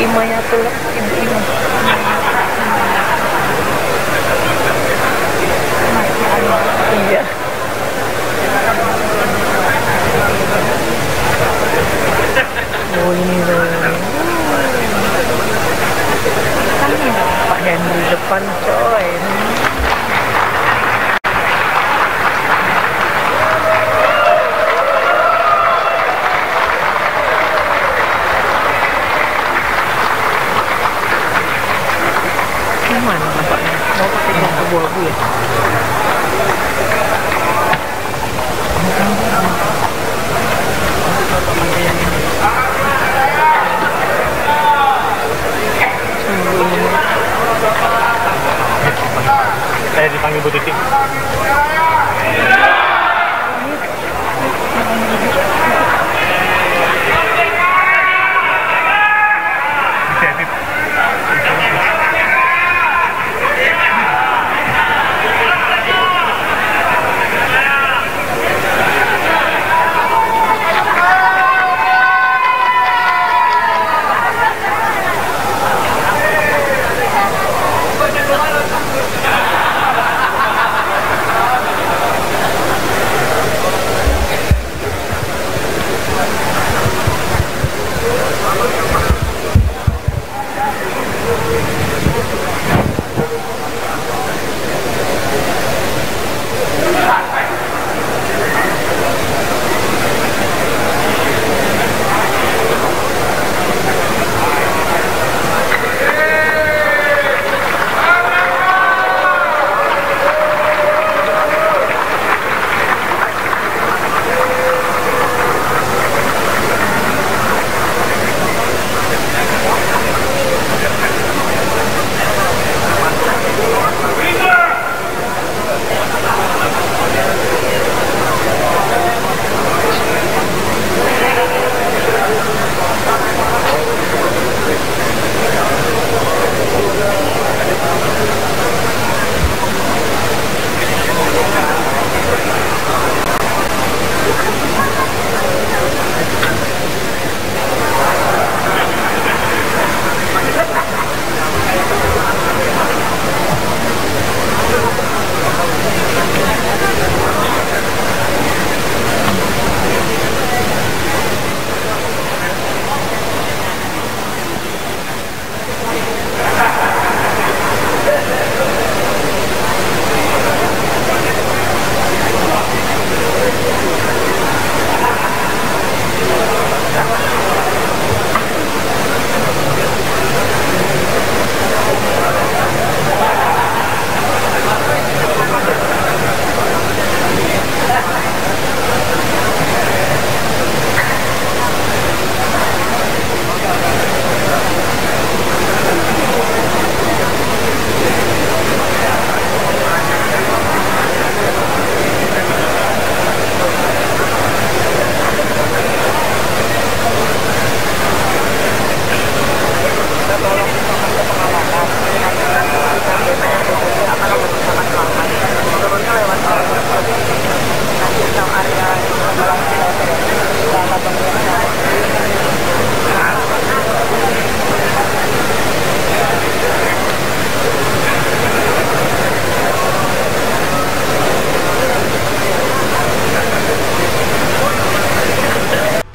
imanya tuh ibu ima iya. Oh ini abu-abu ya Saya dipanggil Bu Titik.